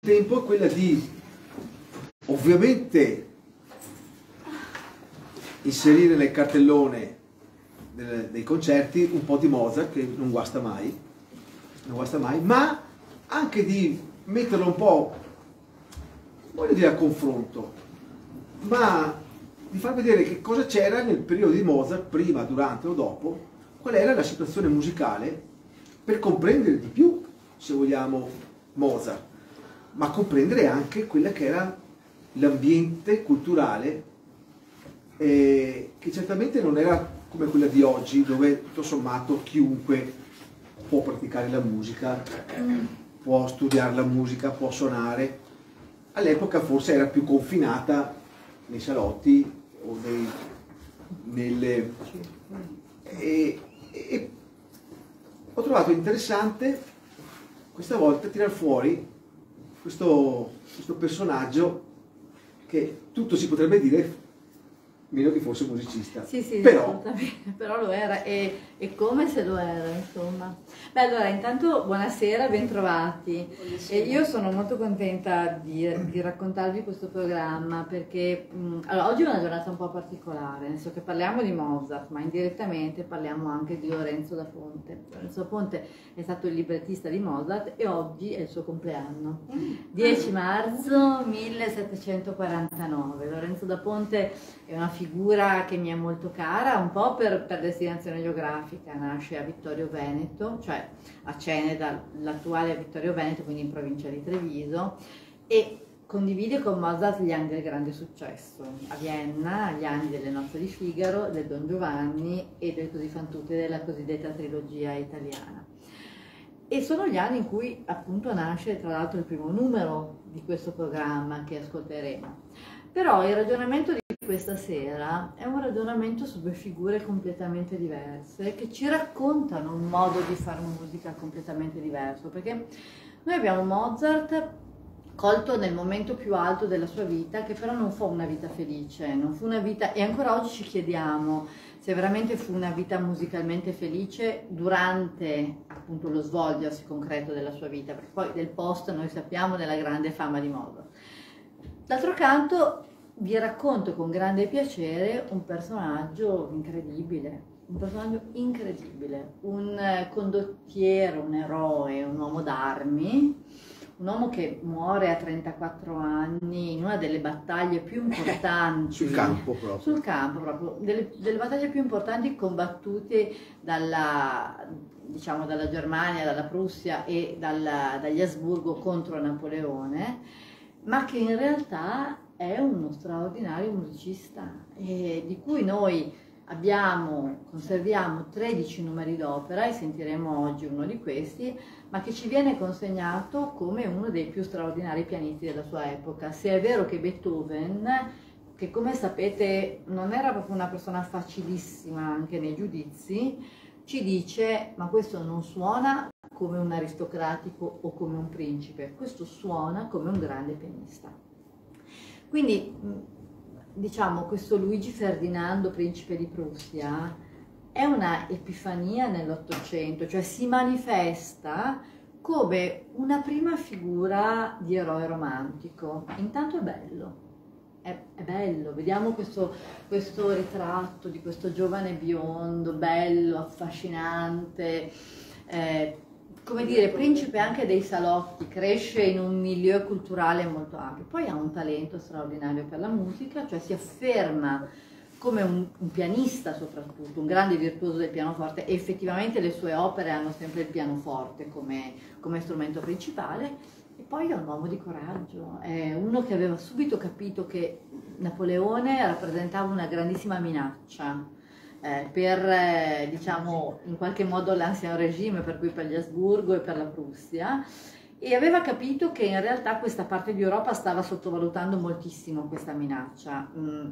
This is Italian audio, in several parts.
tempo è quella di ovviamente inserire nel cartellone dei concerti un po' di Mozart che non guasta mai, non guasta mai, ma anche di metterlo un po', voglio dire a confronto, ma di far vedere che cosa c'era nel periodo di Mozart, prima, durante o dopo, qual era la situazione musicale per comprendere di più, se vogliamo, Mozart, ma comprendere anche quella che era l'ambiente culturale eh, che certamente non era come quella di oggi dove tutto sommato chiunque può praticare la musica, può studiare la musica, può suonare. All'epoca forse era più confinata nei salotti o nei, nelle... E, e ho trovato interessante questa volta tirar fuori questo, questo personaggio che tutto si potrebbe dire meno che fosse musicista. Sì, sì, però, però lo era e, e, come se lo era, insomma. Beh, allora, intanto buonasera, bentrovati. E io sono molto contenta di, di raccontarvi questo programma perché mh, allora, oggi è una giornata un po' particolare, nel senso che parliamo di Mozart, ma indirettamente parliamo anche di Lorenzo da Ponte. Lorenzo da Ponte è stato il librettista di Mozart e oggi è il suo compleanno. 10 marzo 1749. Lorenzo da Ponte è una figura che mi è molto cara, un po' per, per destinazione geografica, nasce a Vittorio Veneto, cioè a Ceneda, l'attuale Vittorio Veneto, quindi in provincia di Treviso, e condivide con Mozart gli anni del grande successo, a Vienna, gli anni delle nozze di Figaro, del Don Giovanni e del Così fan tutte della cosiddetta trilogia italiana. E sono gli anni in cui appunto nasce tra l'altro il primo numero di questo programma che ascolteremo. Però il ragionamento di questa sera è un ragionamento su due figure completamente diverse che ci raccontano un modo di fare musica completamente diverso, perché noi abbiamo Mozart colto nel momento più alto della sua vita, che però non fu una vita felice, non fu una vita, e ancora oggi ci chiediamo se veramente fu una vita musicalmente felice durante appunto lo svolgersi concreto della sua vita, perché poi del post noi sappiamo della grande fama di Mozart. D'altro canto vi racconto con grande piacere un personaggio incredibile, un personaggio incredibile, un condottiero, un eroe, un uomo d'armi, un uomo che muore a 34 anni in una delle battaglie più importanti. sul campo proprio, sul campo proprio delle, delle battaglie più importanti combattute dalla, diciamo, dalla Germania, dalla Prussia e dalla, dagli Asburgo contro Napoleone, ma che in realtà è uno straordinario musicista eh, di cui noi abbiamo, conserviamo 13 numeri d'opera e sentiremo oggi uno di questi, ma che ci viene consegnato come uno dei più straordinari pianisti della sua epoca. Se è vero che Beethoven, che come sapete non era proprio una persona facilissima anche nei giudizi, ci dice ma questo non suona come un aristocratico o come un principe, questo suona come un grande pianista. Quindi diciamo questo Luigi Ferdinando, principe di Prussia, è una epifania nell'Ottocento, cioè si manifesta come una prima figura di eroe romantico. Intanto è bello, è, bello, vediamo questo, questo, ritratto di questo giovane biondo, bello, affascinante, eh, come dire, principe anche dei salotti, cresce in un milieu culturale molto ampio, poi ha un talento straordinario per la musica, cioè si afferma come un, un, pianista soprattutto, un grande virtuoso del pianoforte. Effettivamente le sue opere hanno sempre il pianoforte come, come strumento principale. E poi è un uomo di coraggio, è uno che aveva subito capito che Napoleone rappresentava una grandissima minaccia eh, per eh, diciamo in qualche modo l'ancien regime, per cui per gli Asburgo e per la Prussia, e aveva capito che in realtà questa parte di Europa stava sottovalutando moltissimo questa minaccia. Mm,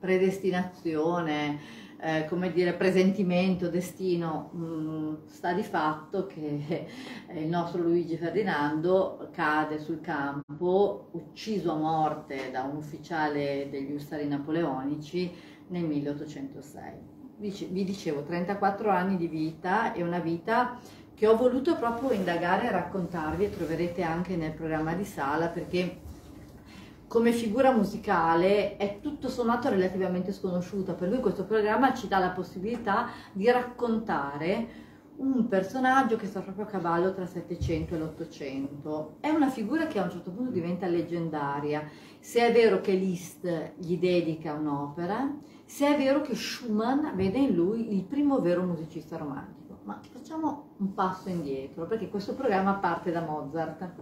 predestinazione, eh, come dire, presentimento, destino, mh, mm, sta di fatto che il nostro Luigi Ferdinando cade sul campo, ucciso a morte da un ufficiale degli Ustari napoleonici, nel 1806. Vi dicevo, 34 anni di vita e una vita che ho voluto proprio indagare e raccontarvi e troverete anche nel programma di sala perché come figura musicale è tutto sommato relativamente sconosciuta, per cui questo programma ci dà la possibilità di raccontare un personaggio che sta proprio a cavallo tra il 700 e l'800. È una figura che a un certo punto diventa leggendaria, se è vero che Liszt gli dedica un'opera, se è vero che Schumann vede in lui il primo vero musicista romantico. Ma facciamo un passo indietro, perché questo programma parte da Mozart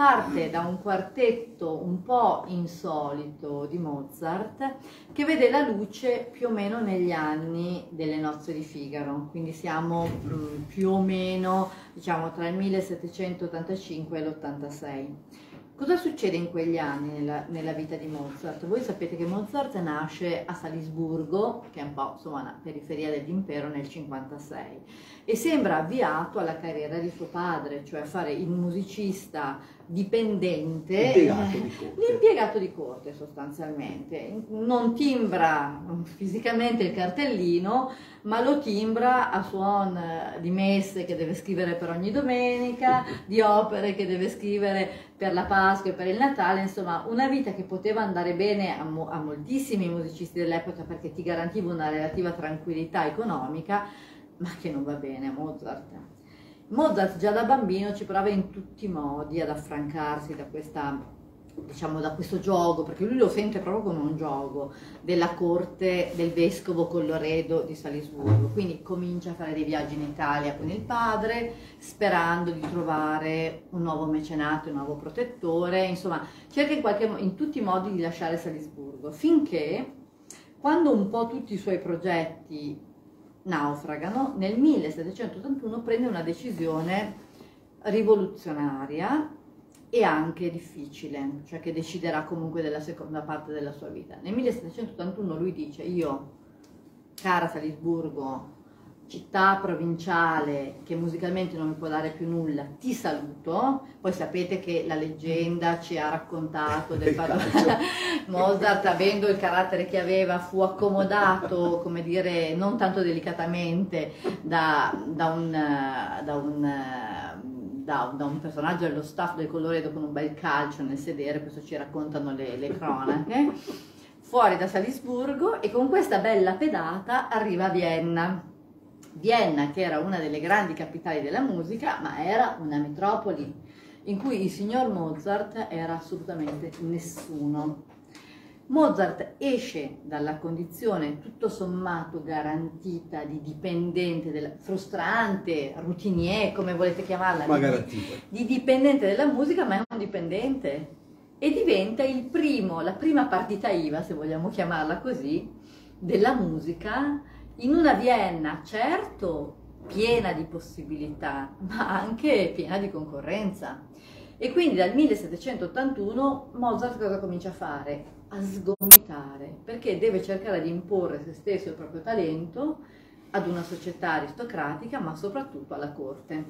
parte da un quartetto un po' insolito di Mozart che vede la luce più o meno negli anni delle nozze di Figaro, quindi siamo mm, più o meno diciamo tra il 1785 e l'86. Cosa succede in quegli anni nella, nella, vita di Mozart? Voi sapete che Mozart nasce a Salisburgo, che è un po' insomma una periferia dell'impero, nel 56 e sembra avviato alla carriera di suo padre, cioè a fare il musicista dipendente, l'impiegato di corte, l'impiegato di corte sostanzialmente. Non timbra fisicamente il cartellino, ma lo timbra a suon di messe che deve scrivere per ogni domenica, di opere che deve scrivere per la Pasqua e per il Natale, insomma una vita che poteva andare bene a, mo- a moltissimi musicisti dell'epoca perché ti garantiva una relativa tranquillità economica, ma che non va bene a Mozart. Mozart già da bambino ci prova in tutti i modi ad affrancarsi da, questa, diciamo, da questo gioco, perché lui lo sente proprio come un gioco della corte del vescovo Colloredo di Salisburgo. Quindi comincia a fare dei viaggi in Italia con il padre, sperando di trovare un nuovo mecenato, un nuovo protettore, insomma, cerca in, qualche, in tutti i modi di lasciare Salisburgo, finché quando un po' tutti i suoi progetti naufragano, nel 1781 prende una decisione rivoluzionaria e anche difficile, cioè che deciderà comunque della seconda parte della sua vita. Nel 1781 lui dice io, cara Salisburgo, città provinciale che musicalmente non mi può dare più nulla, ti saluto. Poi sapete che la leggenda ci ha raccontato del fatto che Mozart, avendo il carattere che aveva, fu accomodato, come dire, non tanto delicatamente da, da, un, da, un, da, un, personaggio dello staff del Colloredo con un bel calcio nel sedere, questo ci raccontano le, le cronache, fuori da Salisburgo e con questa bella pedata arriva a Vienna Vienna, che era una delle grandi capitali della musica, ma era una metropoli in cui il signor Mozart era assolutamente nessuno. Mozart esce dalla condizione tutto sommato garantita di dipendente, della, frustrante, routinier, come volete chiamarla, di, di, dipendente della musica, ma è un dipendente e diventa il primo, la prima partita IVA, se vogliamo chiamarla così, della musica in una Vienna certo piena di possibilità, ma anche piena di concorrenza. E quindi dal 1781 Mozart cosa comincia a fare? A sgomitare, perché deve cercare di imporre se stesso il proprio talento ad una società aristocratica, ma soprattutto alla corte.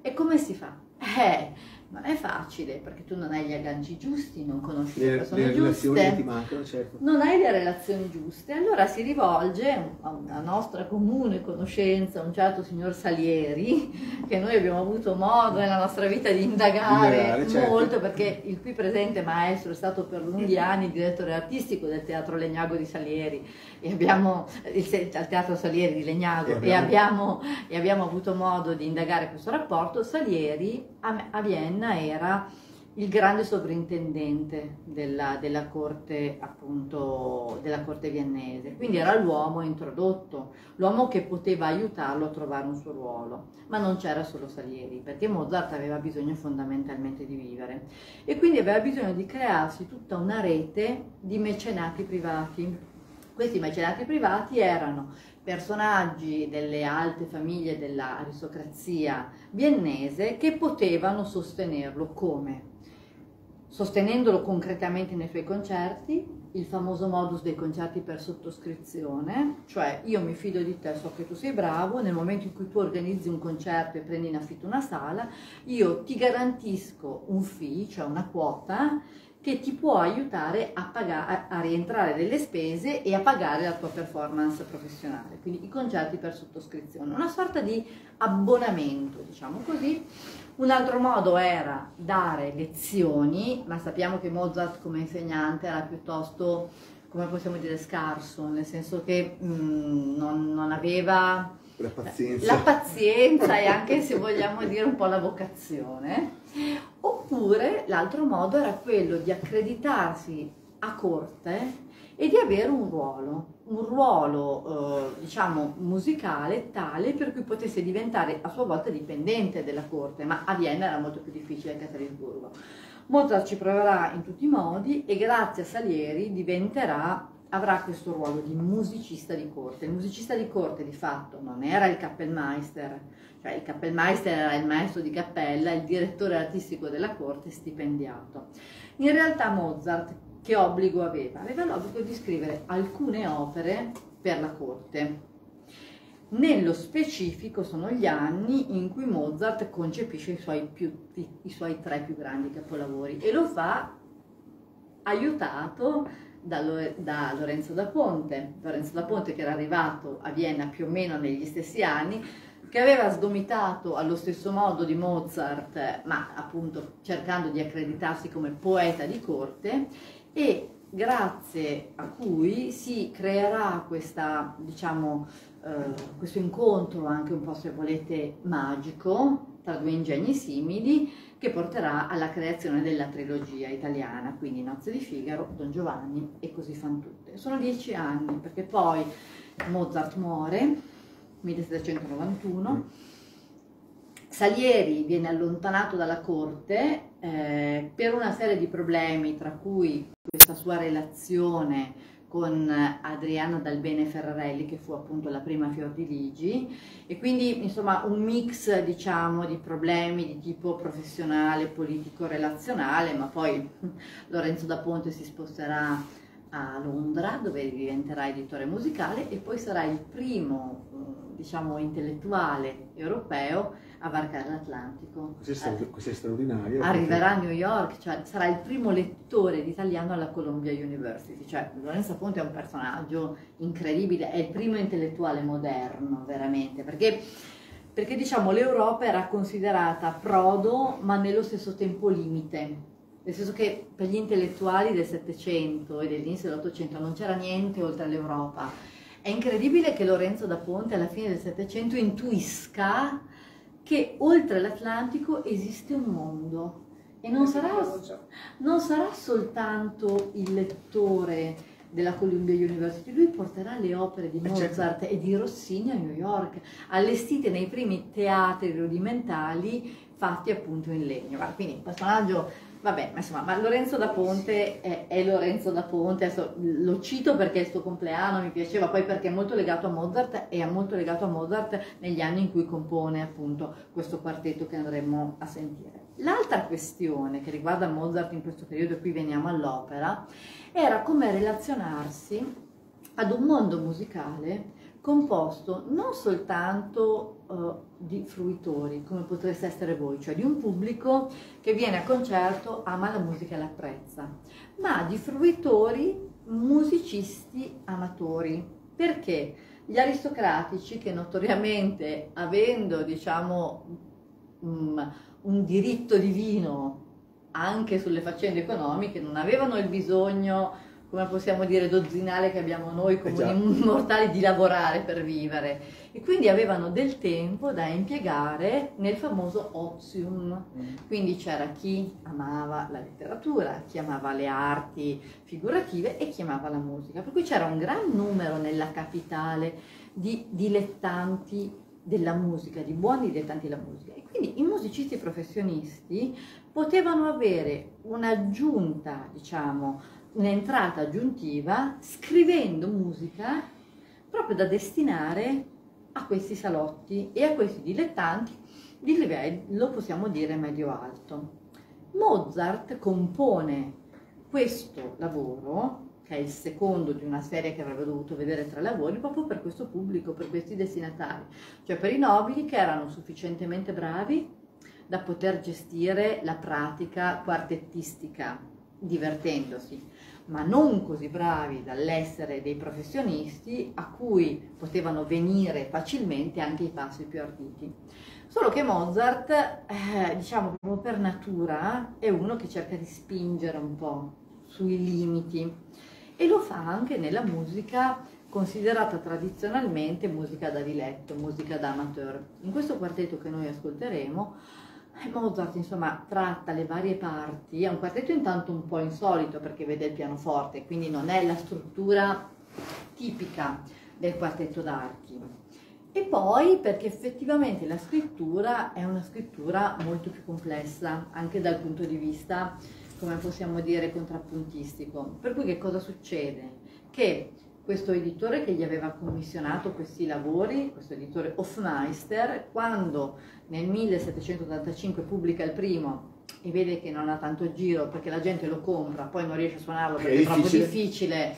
E come si fa? Eh, non è facile perché tu non hai gli agganci giusti, non conosci le, le persone le giuste, mancano, certo. non hai le relazioni giuste, allora si rivolge a una nostra comune conoscenza, un certo signor Salieri, che noi abbiamo avuto modo nella nostra vita di indagare, indagare certo. molto perché il qui presente maestro è stato per lunghi anni direttore artistico del Teatro Legnago di Salieri e abbiamo, il, al Teatro Salieri di Legnago e abbiamo, e abbiamo, e abbiamo avuto modo di indagare questo rapporto. Salieri a, Vienna era il grande sovrintendente della, della, corte, appunto, della corte viennese, quindi era l'uomo introdotto, l'uomo che poteva aiutarlo a trovare un suo ruolo, ma non c'era solo Salieri, perché Mozart aveva bisogno fondamentalmente di vivere e quindi aveva bisogno di crearsi tutta una rete di mecenati privati. Questi mecenati privati erano personaggi delle alte famiglie dell'aristocrazia viennese che potevano sostenerlo come? Sostenendolo concretamente nei suoi concerti, il famoso modus dei concerti per sottoscrizione, cioè io mi fido di te, so che tu sei bravo, nel momento in cui tu organizzi un concerto e prendi in affitto una sala, io ti garantisco un fee, cioè una quota, che ti può aiutare a, pagare, a rientrare delle spese e a pagare la tua performance professionale, quindi i concerti per sottoscrizione, una sorta di abbonamento, diciamo così. Un altro modo era dare lezioni, ma sappiamo che Mozart come insegnante era piuttosto, come possiamo dire, scarso, nel senso che mh, mm, non, non aveva la pazienza. la pazienza e anche se vogliamo dire un po' la vocazione Oppure l'altro modo era quello di accreditarsi a corte e di avere un ruolo, un ruolo eh, diciamo musicale tale per cui potesse diventare a sua volta dipendente della corte, ma a Vienna era molto più difficile che a Salisburgo. Mozart ci proverà in tutti i modi e grazie a Salieri diventerà avrà questo ruolo di musicista di corte. Il musicista di corte di fatto non era il Kappelmeister, cioè il Kappelmeister era il maestro di cappella, il direttore artistico della corte stipendiato. In realtà Mozart che obbligo aveva? Aveva l'obbligo di scrivere alcune opere per la corte. Nello specifico sono gli anni in cui Mozart concepisce i suoi, più, i suoi tre più grandi capolavori e lo fa aiutato da, da, Lorenzo da Ponte, Lorenzo da Ponte che era arrivato a Vienna più o meno negli stessi anni, che aveva sgomitato allo stesso modo di Mozart, ma appunto cercando di accreditarsi come poeta di corte e grazie a cui si creerà questa, diciamo, eh, questo incontro anche un po' se volete magico tra due ingegni simili che porterà alla creazione della trilogia italiana, quindi Nozze di Figaro, Don Giovanni e così fan tutte. Sono dieci anni perché poi Mozart muore, 1791, Salieri viene allontanato dalla corte eh, per una serie di problemi, tra cui questa sua relazione con Adriana Dalbene Ferrarelli che fu appunto la prima Fiordiligi e quindi insomma un mix diciamo di problemi di tipo professionale, politico, relazionale ma poi Lorenzo da Ponte si sposterà a Londra dove diventerà editore musicale e poi sarà il primo diciamo intellettuale europeo a varcare l'Atlantico. Questo è, straordinario. Arriverà a New York, cioè sarà il primo lettore di italiano alla Columbia University. Cioè, Lorenzo Ponte è un personaggio incredibile, è il primo intellettuale moderno, veramente, perché, perché diciamo l'Europa era considerata prodo, ma nello stesso tempo limite. Nel senso che per gli intellettuali del Settecento e dell'inizio dell'Ottocento non c'era niente oltre l'Europa. È incredibile che Lorenzo da Ponte alla fine del Settecento intuisca che oltre l'Atlantico esiste un mondo e non sarà, non sarà soltanto il lettore della Columbia University, lui porterà le opere di certo. Mozart e di Rossini a New York, allestite nei primi teatri rudimentali fatti appunto in legno. Quindi un personaggio Vabbè, ma insomma, ma Lorenzo da Ponte è, è, Lorenzo da Ponte, adesso lo cito perché è il suo compleanno, mi piaceva, poi perché è molto legato a Mozart e è molto legato a Mozart negli anni in cui compone appunto questo quartetto che andremo a sentire. L'altra questione che riguarda Mozart in questo periodo, e qui veniamo all'opera, era come relazionarsi ad un mondo musicale composto non soltanto uh, di fruitori, come potreste essere voi, cioè di un pubblico che viene a concerto, ama la musica e l'apprezza, ma di fruitori musicisti amatori. Perché? Gli aristocratici che notoriamente, avendo diciamo, um, un diritto divino anche sulle faccende economiche, non avevano il bisogno come possiamo dire, dozzinale che abbiamo noi comuni eh mortali di lavorare per vivere e quindi avevano del tempo da impiegare nel famoso ozium. Mm. Quindi c'era chi amava la letteratura, chi amava le arti figurative e chi amava la musica. Per cui c'era un gran numero nella capitale di dilettanti della musica, di buoni dilettanti della musica. E quindi i musicisti professionisti potevano avere un'aggiunta, diciamo, un'entrata aggiuntiva scrivendo musica proprio da destinare a questi salotti e a questi dilettanti di livello, possiamo dire, medio-alto. Mozart compone questo lavoro, che è il secondo di una serie che avrebbe dovuto vedere tre lavori, proprio per questo pubblico, per questi destinatari, cioè per i nobili che erano sufficientemente bravi da poter gestire la pratica quartettistica divertendosi, ma non così bravi dall'essere dei professionisti a cui potevano venire facilmente anche i passi più arditi. Solo che Mozart, eh, diciamo proprio per natura, è uno che cerca di spingere un po' sui limiti e lo fa anche nella musica considerata tradizionalmente musica da diletto, musica da amateur. In questo quartetto che noi ascolteremo, Mozart insomma tratta le varie parti, è un quartetto intanto un po' insolito perché vede il pianoforte, quindi non è la struttura tipica del quartetto d'archi e poi perché effettivamente la scrittura è una scrittura molto più complessa, anche dal punto di vista, come possiamo dire, contrappuntistico. Per cui che cosa succede? Che questo editore che gli aveva commissionato questi lavori, questo editore Hofmeister, quando nel 1785 pubblica il primo e vede che non ha tanto giro perché la gente lo compra, poi non riesce a suonarlo perché è, è troppo difficile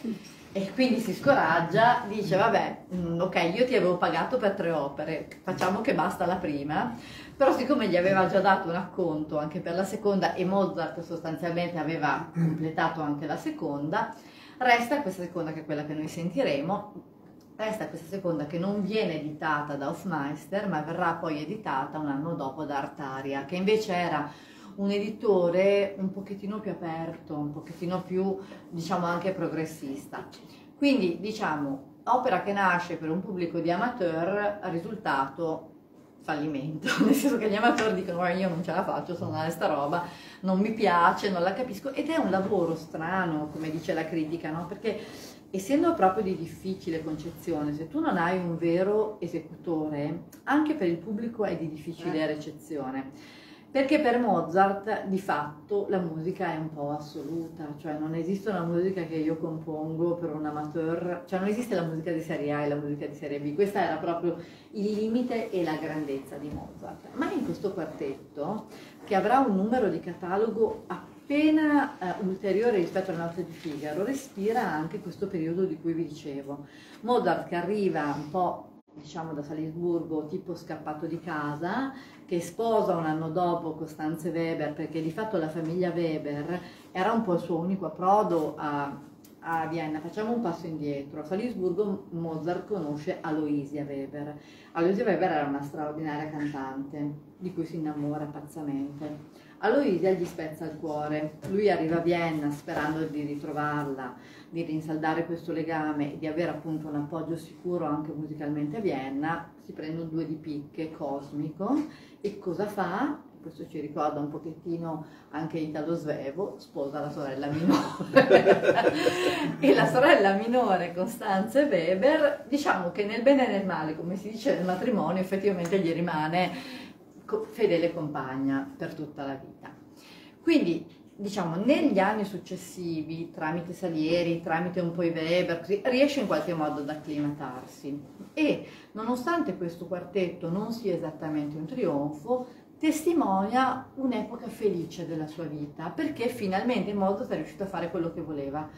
e quindi si scoraggia, dice vabbè, mm, ok, io ti avevo pagato per tre opere, facciamo che basta la prima, però siccome gli aveva già dato un acconto anche per la seconda e Mozart sostanzialmente aveva completato anche la seconda, resta questa seconda che è quella che noi sentiremo, resta questa seconda che non viene editata da Hofmeister ma verrà poi editata un anno dopo da Artaria, che invece era un editore un pochettino più aperto, un pochettino più, diciamo, anche progressista. Quindi, diciamo, opera che nasce per un pubblico di amateur, risultato fallimento, nel senso che gli amateur dicono io non ce la faccio suonare sta roba, non mi piace, non la capisco ed è un lavoro strano, come dice la critica, no? perché essendo proprio di difficile concezione, se tu non hai un vero esecutore, anche per il pubblico è di difficile eh. recezione perché per Mozart di fatto la musica è un po' assoluta, cioè non esiste una musica che io compongo per un amateur, cioè non esiste la musica di serie A e la musica di serie B, questa era proprio il limite e la grandezza di Mozart. Ma in questo quartetto, che avrà un numero di catalogo appena eh, ulteriore rispetto alle note di Figaro, respira anche questo periodo di cui vi dicevo. Mozart che arriva un po' diciamo da Salisburgo, tipo scappato di casa, che sposa un anno dopo Costanze Weber, perché di fatto la famiglia Weber era un po' il suo unico approdo a, a Vienna. Facciamo un passo indietro. A Salisburgo Mozart conosce Aloisia Weber. Aloisia Weber era una straordinaria cantante, di cui si innamora pazzamente. Aloisia gli spezza il cuore. Lui arriva a Vienna sperando di ritrovarla, di rinsaldare questo legame, di avere appunto un appoggio sicuro anche musicalmente a Vienna. Si prendono due di picche, cosmico, e cosa fa? Questo ci ricorda un pochettino anche Italo Svevo, sposa la sorella minore. e la sorella minore, Costanze Weber, diciamo che nel bene e nel male, come si dice nel matrimonio, effettivamente gli rimane fedele compagna per tutta la vita. Quindi, diciamo, negli anni successivi, tramite Salieri, tramite un po' i Weber, riesce in qualche modo ad acclimatarsi e nonostante questo quartetto non sia esattamente un trionfo, testimonia un'epoca felice della sua vita, perché finalmente Mozart è riuscito a fare quello che voleva,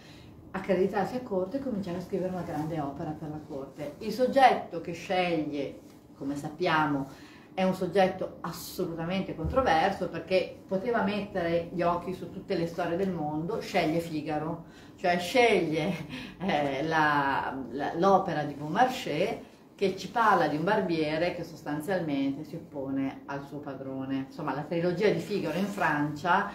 accreditarsi a corte e cominciare a scrivere una grande opera per la corte. Il soggetto che sceglie, come sappiamo, è un soggetto assolutamente controverso perché poteva mettere gli occhi su tutte le storie del mondo, sceglie Figaro, cioè sceglie eh, l'opera di Beaumarchais che ci parla di un barbiere che sostanzialmente si oppone al suo padrone. Insomma, la trilogia di Figaro in Francia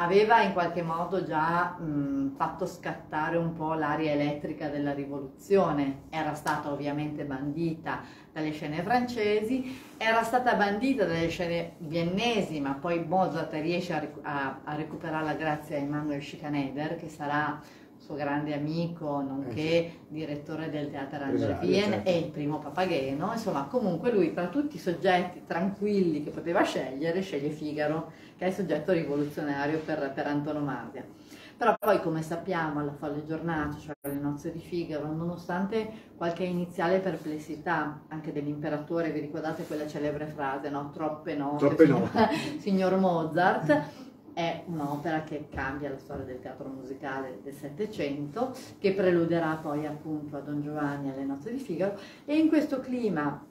aveva in qualche modo già mh, fatto scattare un po' l'aria elettrica della rivoluzione, era stata ovviamente bandita dalle scene francesi, era stata bandita dalle scene viennesi, ma poi Mozart riesce a, a, a recuperarla grazie a Emanuel Schikaneder, che sarà suo grande amico, nonché eh direttore del Teatro Angelo esatto, Wien certo. e il primo Papageno, insomma comunque lui tra tutti i soggetti tranquilli che poteva scegliere, sceglie Figaro, che è il soggetto rivoluzionario per, per antonomasia. Però poi, come sappiamo, alla folle giornata, cioè alle nozze di Figaro, nonostante qualche iniziale perplessità anche dell'imperatore, vi ricordate quella celebre frase, no? Troppe note, Troppe note. signor Mozart, è un'opera che cambia la storia del teatro musicale del Settecento, che preluderà poi appunto a Don Giovanni alle nozze di Figaro, e in questo clima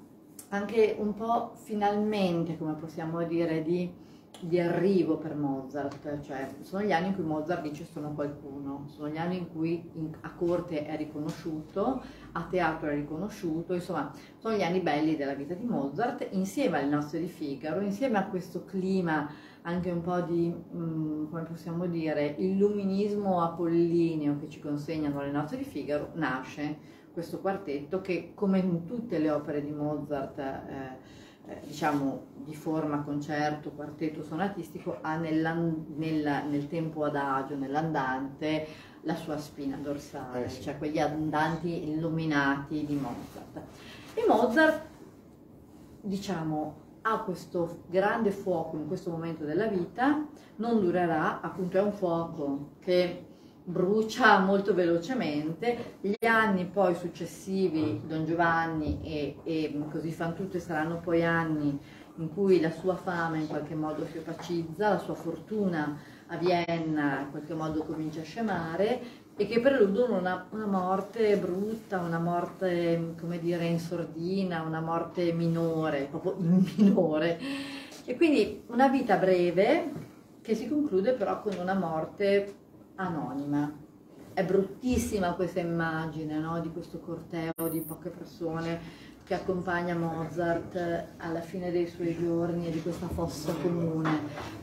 anche un po' finalmente, come possiamo dire, di di arrivo per Mozart, cioè sono gli anni in cui Mozart dice sono qualcuno, sono gli anni in cui in, a corte è riconosciuto, a teatro è riconosciuto, insomma sono gli anni belli della vita di Mozart, insieme alle nozze di Figaro, insieme a questo clima anche un po' di, mh, mm, come possiamo dire, illuminismo apollineo che ci consegnano le nozze di Figaro, nasce questo quartetto che come in tutte le opere di Mozart eh, eh, diciamo di forma concerto, quartetto sonatistico, ha nella, nel tempo adagio, nell'andante, la sua spina dorsale, eh sì. cioè quegli andanti illuminati di Mozart. E Mozart, diciamo, ha questo grande fuoco in questo momento della vita, non durerà, appunto è un fuoco che brucia molto velocemente, gli anni poi successivi, Don Giovanni e, e così fan tutte, saranno poi anni in cui la sua fama in qualche modo si opacizza, la sua fortuna a Vienna in qualche modo comincia a scemare e che preludono una, una morte brutta, una morte come dire in sordina, una morte minore, proprio minore. E quindi una vita breve che si conclude però con una morte anonima. È bruttissima questa immagine no? di questo corteo di poche persone che accompagna Mozart alla fine dei suoi giorni e di questa fossa comune.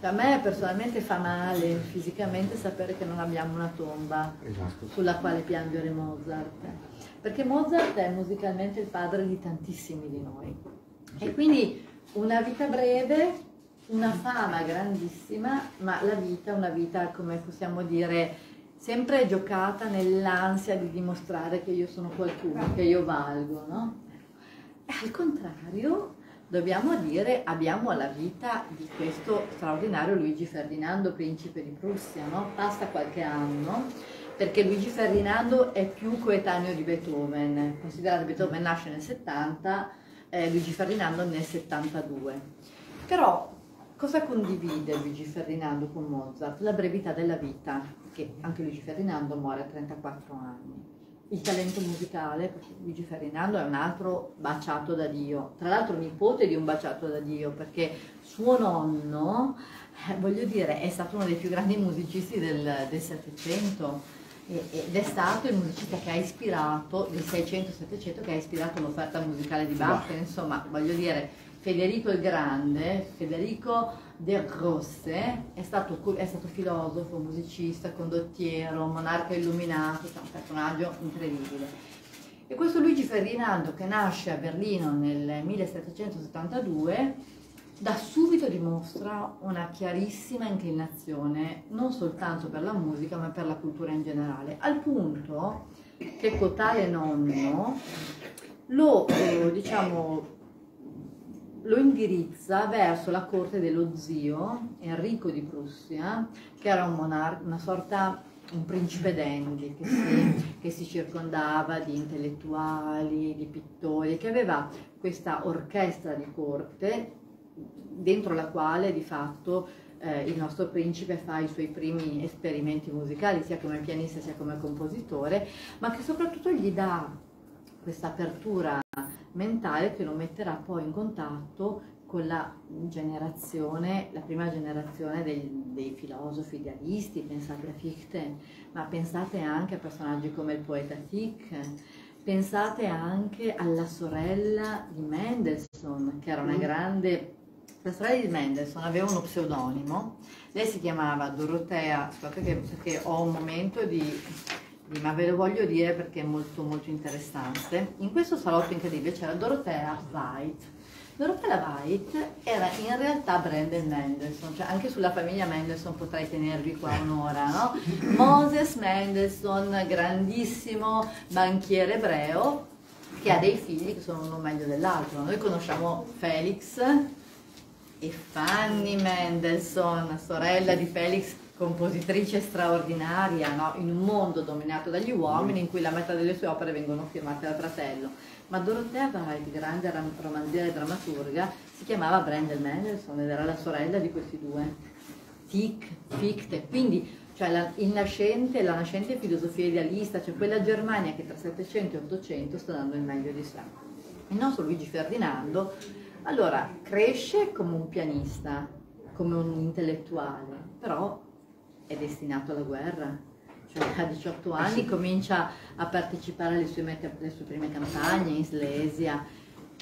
A me personalmente fa male fisicamente sapere che non abbiamo una tomba esatto. sulla quale piangere Mozart, perché Mozart è musicalmente il padre di tantissimi di noi. E quindi una vita breve una fama grandissima, ma la vita, una vita come possiamo dire, sempre giocata nell'ansia di dimostrare che io sono qualcuno, che io valgo, no? E al contrario, dobbiamo dire, abbiamo la vita di questo straordinario Luigi Ferdinando, principe di Prussia, no? Passa qualche anno, perché Luigi Ferdinando è più coetaneo di Beethoven, considerate Beethoven nasce nel 70, eh, Luigi Ferdinando nel 72. Però Cosa condivide Luigi Ferdinando con Mozart? La brevità della vita, che anche Luigi Ferdinando muore a 34 anni. Il talento musicale, perché Luigi Ferdinando è un altro baciato da Dio, tra l'altro nipote di un baciato da Dio, perché suo nonno, eh, voglio dire, è stato uno dei più grandi musicisti del, del Settecento ed è stato il musicista che ha ispirato, del 600-700, che ha ispirato l'offerta musicale di Bach, insomma, voglio dire, Federico il Grande, Federico del Grosse, è stato, è stato filosofo, musicista, condottiero, monarca illuminato, un personaggio incredibile. E questo Luigi Ferdinando che nasce a Berlino nel 1772 da subito dimostra una chiarissima inclinazione non soltanto per la musica ma per la cultura in generale, al punto che cotale nonno lo eh, diciamo lo indirizza verso la corte dello zio Enrico di Prussia, che era un monarca, una sorta, un principe dandy che si, che si circondava di intellettuali, di pittori, che aveva questa orchestra di corte dentro la quale di fatto eh, il nostro principe fa i suoi primi esperimenti musicali sia come pianista sia come compositore, ma che soprattutto gli dà questa apertura mentale che lo metterà poi in contatto con la generazione, la prima generazione dei, dei, filosofi idealisti, pensate a Fichte, ma pensate anche a personaggi come il poeta Tick, pensate anche alla sorella di Mendelssohn, che era una mm. grande... La sorella di Mendelssohn aveva uno pseudonimo, lei si chiamava Dorotea, scusate perché ho un momento di ma ve lo voglio dire perché è molto molto interessante. In questo salotto incredibile c'era Dorothea White. Dorothea White era in realtà Brandon Mendelssohn, cioè anche sulla famiglia Mendelssohn potrei tenervi qua un'ora, no? Moses Mendelssohn, grandissimo banchiere ebreo, che ha dei figli che sono uno meglio dell'altro. Noi conosciamo Felix e Fanny Mendelssohn, sorella di Felix compositrice straordinaria no? in un mondo dominato dagli uomini in cui la metà delle sue opere vengono firmate dal fratello. Ma Dorothea Wright, grande romanziera e drammaturga, si chiamava Brandel Mendelssohn ed era la sorella di questi due, Fick, Fichte. Quindi cioè la, nascente, la nascente filosofia idealista, cioè quella Germania che tra 700 e 800 sta dando il meglio di sé. Il nostro Luigi Ferdinando, allora, cresce come un pianista, come un intellettuale, però è destinato alla guerra. Cioè a 18 anni comincia a partecipare alle sue, alle sue prime campagne in Slesia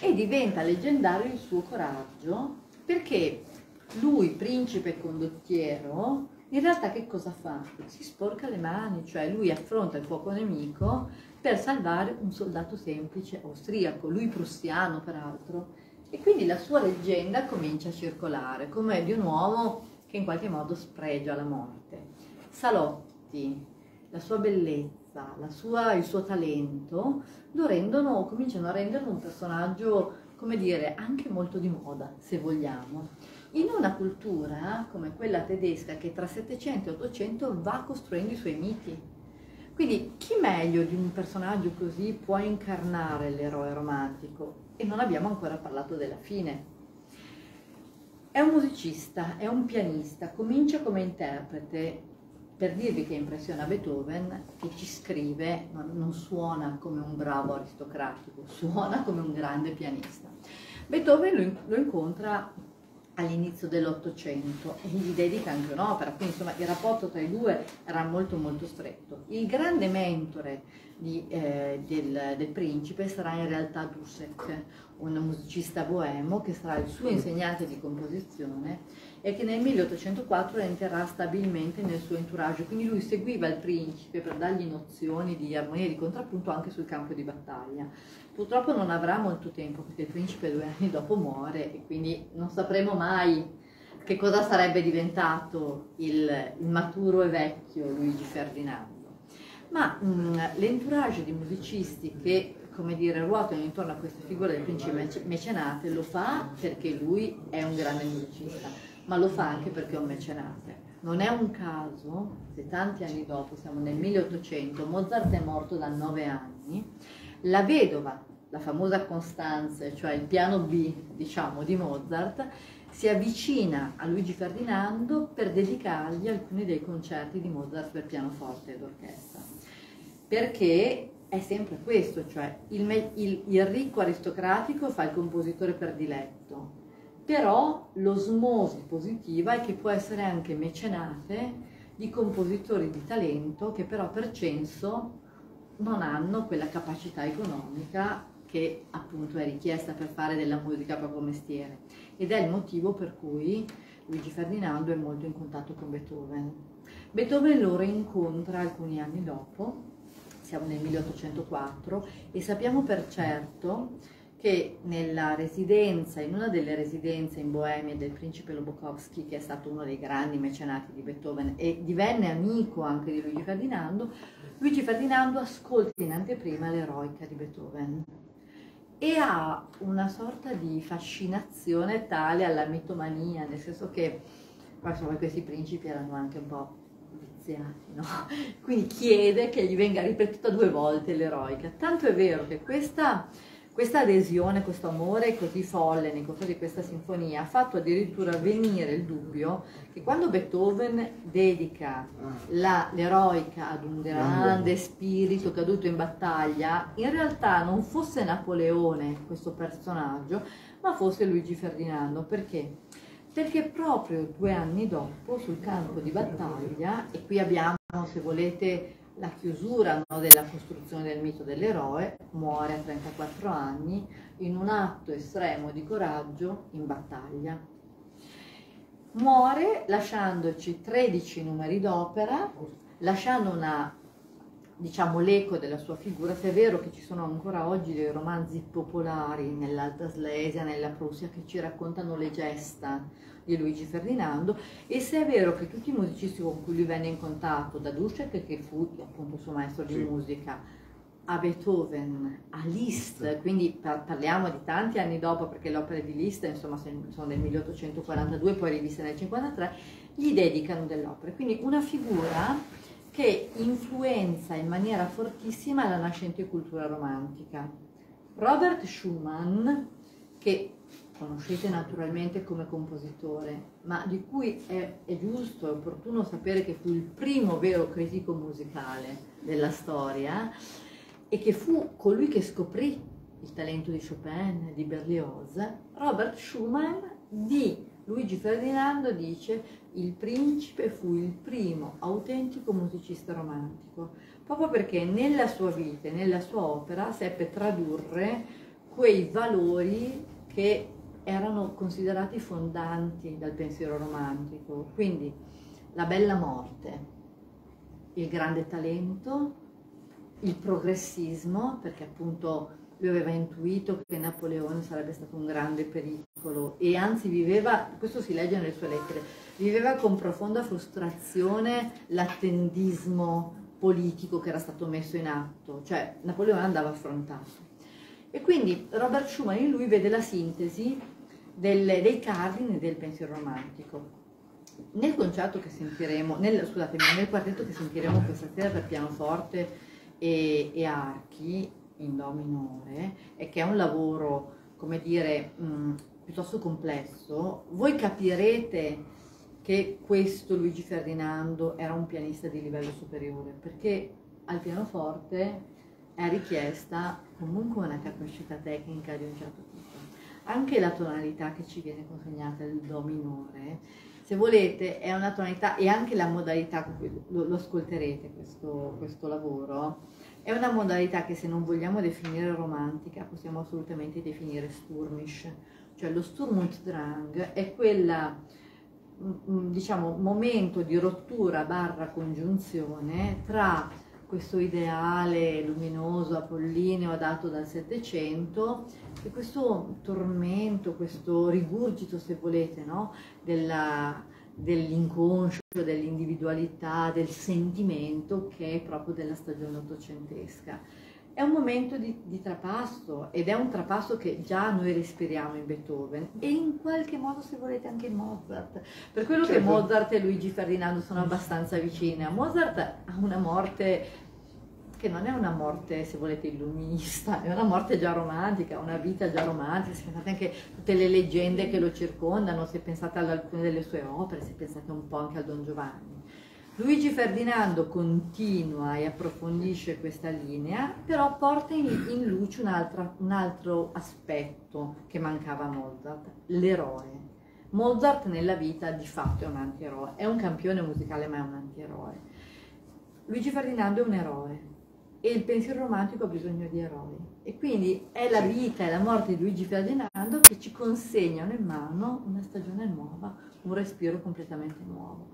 e diventa leggendario il suo coraggio perché lui, principe condottiero, in realtà che cosa fa? Si sporca le mani, cioè lui affronta il fuoco nemico per salvare un soldato semplice austriaco, lui prussiano peraltro. E quindi la sua leggenda comincia a circolare come di un uomo che in qualche modo spregia la morte. Salotti, la sua bellezza, la sua, il suo talento lo rendono, cominciano a renderlo un personaggio, come dire, anche molto di moda, se vogliamo in una cultura come quella tedesca che tra 700 e 800 va costruendo i suoi miti. Quindi chi meglio di un personaggio così può incarnare l'eroe romantico? E non abbiamo ancora parlato della fine. È un musicista, è un pianista, comincia come interprete. Per dirvi che impressiona Beethoven, che ci scrive, non suona come un bravo aristocratico, suona come un grande pianista. Beethoven lo incontra all'inizio dell'Ottocento e gli dedica anche un'opera, quindi insomma il rapporto tra i due era molto molto stretto. Il grande mentore di, eh, del, del, principe sarà in realtà Dussek, un musicista boemo che sarà il suo insegnante di composizione e che nel 1804 entrerà stabilmente nel suo entourage, quindi lui seguiva il principe per dargli nozioni di armonia e di contrappunto anche sul campo di battaglia. Purtroppo non avrà molto tempo perché il principe due anni dopo muore e quindi non sapremo mai che cosa sarebbe diventato il, il maturo e vecchio Luigi Ferdinando. Ma l'entourage di musicisti che come dire, ruotano intorno a questa figura del principe mecenate lo fa perché lui è un grande musicista, ma lo fa anche perché è un mecenate. Non è un caso se tanti anni dopo, siamo nel 1800, Mozart è morto da nove anni, la vedova, la famosa Constanze, cioè il piano B, diciamo, di Mozart, si avvicina a Luigi Ferdinando per dedicargli alcuni dei concerti di Mozart per pianoforte ed orchestra. Perché è sempre questo, cioè il, il, il ricco aristocratico fa il compositore prediletto, però l'osmosi positiva è che può essere anche mecenate di compositori di talento che però per censo non hanno quella capacità economica che appunto è richiesta per fare della musica proprio mestiere ed è il motivo per cui Luigi Ferdinando è molto in contatto con Beethoven. Beethoven lo rincontra alcuni anni dopo, siamo nel 1804 e sappiamo per certo che nella residenza, in una delle residenze in Boemia del principe Lobokowski, che è stato uno dei grandi mecenati di Beethoven e divenne amico anche di Luigi Ferdinando, Luigi Ferdinando ascolta in anteprima l'eroica di Beethoven e ha una sorta di fascinazione tale alla mitomania, nel senso che questi principi erano anche un po' viziati, no? quindi chiede che gli venga ripetuta due volte l'eroica. Tanto è vero che questa questa adesione, questo amore così folle nei confronti di questa sinfonia ha fatto addirittura venire il dubbio che quando Beethoven dedica l'eroica ad un grande spirito caduto in battaglia, in realtà non fosse Napoleone questo personaggio, ma fosse Luigi Ferdinando. Perché? Perché proprio due anni dopo, sul campo di battaglia, e qui abbiamo, se volete, la chiusura no, della costruzione del mito dell'eroe, muore a 34 anni in un atto estremo di coraggio in battaglia. Muore lasciandoci 13 numeri d'opera, lasciando una, diciamo, l'eco della sua figura, se è vero che ci sono ancora oggi dei romanzi popolari nell'Alta Slesia, nella Prussia, che ci raccontano le gesta di Luigi Ferdinando e se è vero che tutti i musicisti con cui lui venne in contatto, da Duschek che fu appunto suo maestro di sì. musica, a Beethoven, a Liszt, quindi parliamo di tanti anni dopo perché le opere di Liszt insomma, sono del 1842, poi riviste nel 1953, gli dedicano delle opere. Quindi una figura che influenza in maniera fortissima la nascente cultura romantica. Robert Schumann, che conoscete naturalmente come compositore, ma di cui è, è giusto e opportuno sapere che fu il primo vero critico musicale della storia e che fu colui che scoprì il talento di Chopin, di Berlioz, Robert Schumann di Luigi Ferdinando dice il principe fu il primo autentico musicista romantico, proprio perché nella sua vita e nella sua opera seppe tradurre quei valori che erano considerati fondanti dal pensiero romantico, quindi la bella morte, il grande talento, il progressismo, perché appunto lui aveva intuito che Napoleone sarebbe stato un grande pericolo e anzi viveva, questo si legge nelle sue lettere, viveva con profonda frustrazione l'attendismo politico che era stato messo in atto, cioè Napoleone andava affrontato. E quindi Robert Schumann in lui vede la sintesi delle, dei cardini del pensiero romantico. Nel concerto che sentiremo, nel, scusatemi, nel quartetto che sentiremo questa sera per pianoforte e, e archi in Do minore, e che è un lavoro, come dire, mh, piuttosto complesso, voi capirete che questo Luigi Ferdinando era un pianista di livello superiore, perché al pianoforte è richiesta comunque una capacità tecnica di un certo tipo. Anche la tonalità che ci viene consegnata il Do minore, se volete, è una tonalità e anche la modalità con cui lo, lo ascolterete questo, questo lavoro, è una modalità che se non vogliamo definire romantica possiamo assolutamente definire sturmish, cioè lo Sturm und Drang è quella mm, mm, diciamo momento di rottura barra congiunzione tra questo ideale luminoso, apollineo dato dal Settecento e questo tormento, questo rigurgito, se volete, no? Della, dell'inconscio, dell'individualità, del sentimento che è proprio della stagione ottocentesca. È un momento di, di, trapasso ed è un trapasso che già noi respiriamo in Beethoven e in qualche modo, se volete, anche in Mozart. Per quello certo. che Mozart e Luigi Ferdinando sono abbastanza vicine. Mozart ha una morte che non è una morte, se volete, illuminista, è una morte già romantica, una vita già romantica, se pensate anche a tutte le leggende che lo circondano, se pensate ad alcune delle sue opere, se pensate un po' anche a Don Giovanni. Luigi Ferdinando continua e approfondisce questa linea, però porta in, in luce un, un altro aspetto che mancava a Mozart, l'eroe. Mozart nella vita di fatto è un antieroe, è un campione musicale ma è un antieroe. Luigi Ferdinando è un eroe, e il pensiero romantico ha bisogno di eroi. E quindi è la vita e la morte di Luigi Ferdinando che ci consegnano in mano una stagione nuova, un respiro completamente nuovo.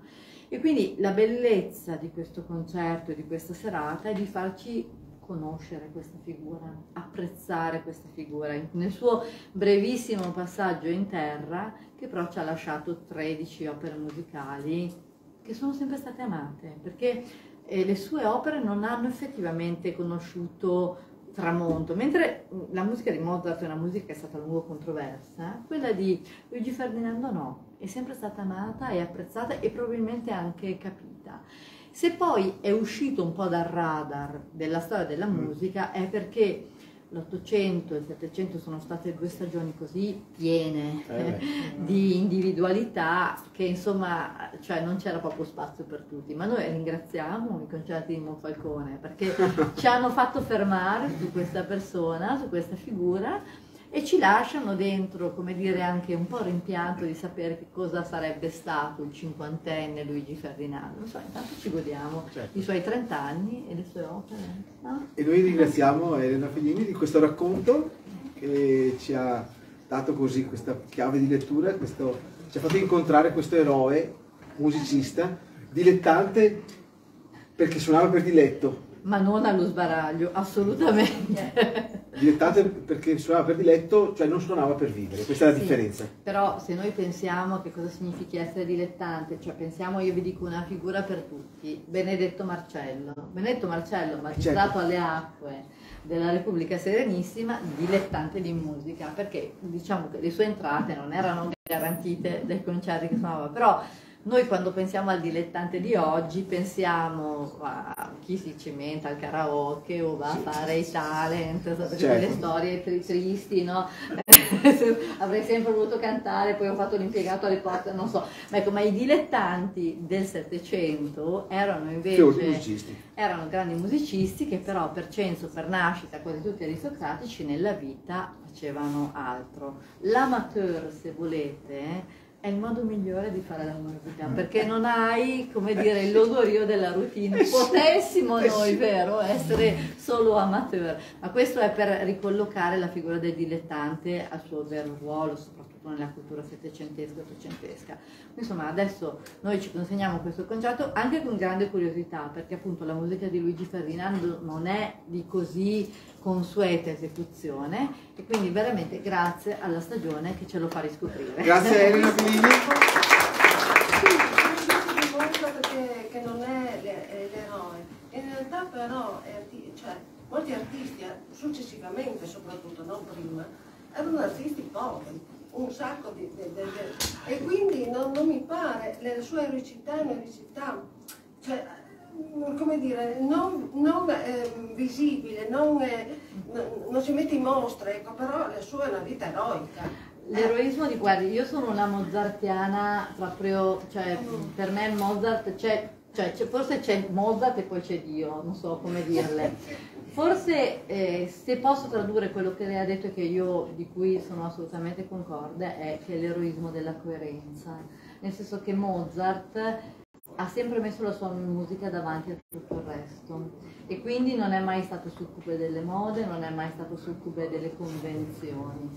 E quindi la bellezza di questo concerto e di questa serata è di farci conoscere questa figura, apprezzare questa figura nel suo brevissimo passaggio in terra che però ci ha lasciato 13 opere musicali che sono sempre state amate, perché eh, le sue opere non hanno effettivamente conosciuto tramonto, mentre la musica di Mozart è una musica che è stata a lungo controversa, quella di Luigi Ferdinando no, è sempre stata amata e apprezzata e probabilmente anche capita. Se poi è uscito un po' dal radar della storia della mm. musica è perché l'Ottocento e il Settecento sono state due stagioni così piene eh di individualità che insomma cioè non c'era proprio spazio per tutti, ma noi ringraziamo i concerti di Monfalcone perché ci hanno fatto fermare su questa persona, su questa figura e ci lasciano dentro, come dire, anche un po' rimpianto di sapere che cosa sarebbe stato il cinquantenne Luigi Ferdinando. Non so, intanto ci godiamo certo. i suoi 30 anni e le sue opere. No? E noi ringraziamo Elena Feglini di questo racconto che ci ha dato così questa chiave di lettura, questo, ci ha fatto incontrare questo eroe, musicista, dilettante perché suonava per diletto, ma non allo sbaraglio, assolutamente. Dilettante perché suonava per diletto, cioè non suonava per vivere, questa è la sì, differenza. Però se noi pensiamo che cosa significhi essere dilettante, cioè pensiamo, io vi dico una figura per tutti, Benedetto Marcello. Benedetto Marcello, magistrato certo. alle acque della Repubblica Serenissima, dilettante di musica, perché diciamo che le sue entrate non erano garantite dai concerti che suonava, però noi quando pensiamo al dilettante di oggi pensiamo a chi si cimenta al karaoke o va a fare i talent, sapete certo. le storie tri- tristi, no? Avrei sempre voluto cantare, poi ho fatto l'impiegato alle porte, non so. Ma ecco, ma i dilettanti del Settecento erano invece erano grandi musicisti che però per censo, per nascita, quasi tutti aristocratici, nella vita facevano altro. L'amateur, se volete, è il modo migliore di fare la musica, perché non hai, come dire, il logorio della routine. Potessimo noi, vero, essere solo amateur, ma questo è per ricollocare la figura del dilettante al suo vero ruolo, soprattutto nella cultura settecentesca ottocentesca. Insomma, adesso noi ci consegniamo questo concerto anche con grande curiosità, perché appunto la musica di Luigi Ferdinando non è di così consueta esecuzione e quindi veramente grazie alla stagione che ce lo fa riscoprire. Grazie Elena Filini. perché che non è l'eroe, in realtà però cioè, molti artisti successivamente soprattutto, non prima, erano artisti poveri, un sacco di... di, di, di e quindi non, non, mi pare, la sua ericità è un'ericità, cioè, come dire, non, non eh, visibile, non, eh, non, si mette in mostra, ecco, però la sua è una vita eroica. L'eroismo di guardi, io sono una mozartiana proprio, cioè per me Mozart c'è, cioè, forse c'è Mozart e poi c'è Dio, non so come dirle. Forse eh, se posso tradurre quello che lei ha detto e che io di cui sono assolutamente concorde è che è l'eroismo della coerenza, nel senso che Mozart ha sempre messo la sua musica davanti a tutto il resto e quindi non è mai stato succube delle mode, non è mai stato succube delle convenzioni.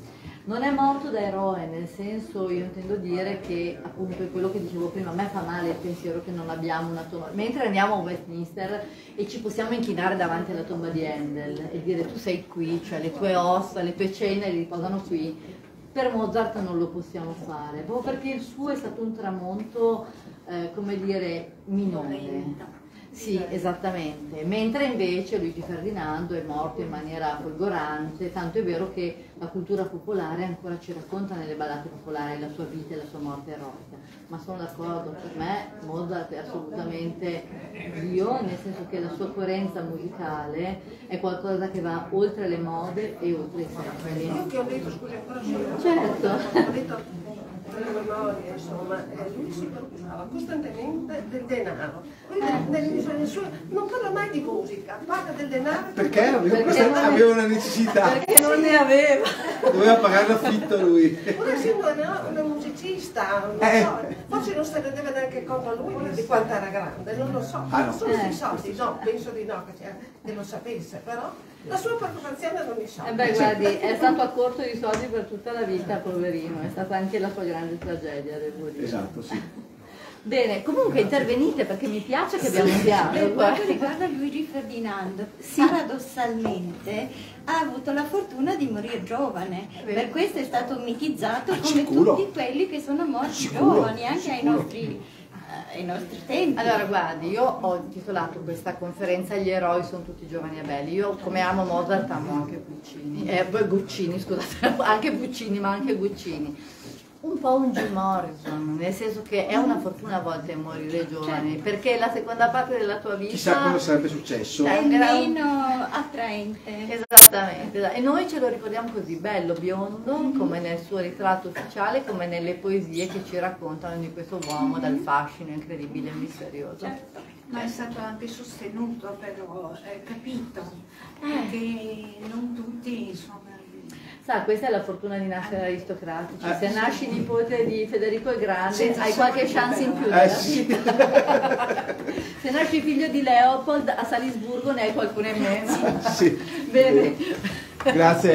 Non è morto da eroe, nel senso io intendo dire che appunto è quello che dicevo prima, a me fa male il pensiero che non abbiamo una tomba, mentre andiamo a Westminster e ci possiamo inchinare davanti alla tomba di Handel e dire tu sei qui, cioè le tue ossa, le tue cene riposano qui, per Mozart non lo possiamo fare, proprio perché il suo è stato un tramonto eh, come dire, minore. Sì, esattamente. Mentre invece Luigi Ferdinando è morto in maniera folgorante, tanto è vero che la cultura popolare ancora ci racconta nelle ballate popolari la sua vita e la sua morte eroica. Ma sono d'accordo, per me Mozart è assolutamente Dio, nel senso che la sua coerenza musicale è qualcosa che va oltre le mode e oltre i secoli. Io che ho detto, scusi ancora. Certo. Ho detto nella memoria, insomma, lui si preoccupava costantemente del denaro. Nelle, sue, non parla mai di musica, parla del denaro. Perché? Perché aveva una necessità. Perché non ne aveva. Doveva pagare l'affitto lui. Pur essendo un musicista, non eh. so, forse non se ne deve neanche conto lui di quanto era grande, non lo so. Ah, no. Sono eh. soldi, no, penso di no, che, che lo sapesse, però la sua preoccupazione non mi sa. Eh beh, guardi, è stato a corto di soldi per tutta la vita, poverino, è stata anche la sua grande tragedia, devo dire. Esatto, sì. Bene, comunque intervenite perché mi piace che abbiamo un dialogo. Per quanto riguarda Luigi Ferdinando, sì. paradossalmente ha avuto la fortuna di morire giovane, per questo è stato mitizzato come sicuro. tutti quelli che sono morti sicuro, giovani, anche sicuro. ai nostri ai nostri tempi. Allora, guardi, io ho intitolato questa conferenza Gli eroi sono tutti giovani e belli. Io, come amo Mozart, amo anche Puccini. Eh, Guccini, scusate, anche Puccini, ma anche Guccini. Un po' un Jim Morrison, nel senso che è una fortuna a volte morire giovani, certo. perché la seconda parte della tua vita... Chissà cosa sarebbe successo. È meno attraente. Esattamente, e noi ce lo ricordiamo così, bello, biondo, mm -hmm. come nel suo ritratto ufficiale, come nelle poesie che ci raccontano di questo uomo dal fascino incredibile e misterioso. Certo. Ma è stato anche sostenuto, però, eh, capito, eh. che non tutti, insomma Sa, questa è la fortuna di nascere aristocratici. Eh, Se sì. nasci nipote di Federico il Grande, Senza hai qualche chance in più eh, sì. Se nasci figlio di Leopold a Salisburgo ne hai qualcuno in meno. Sì. Bene. Grazie.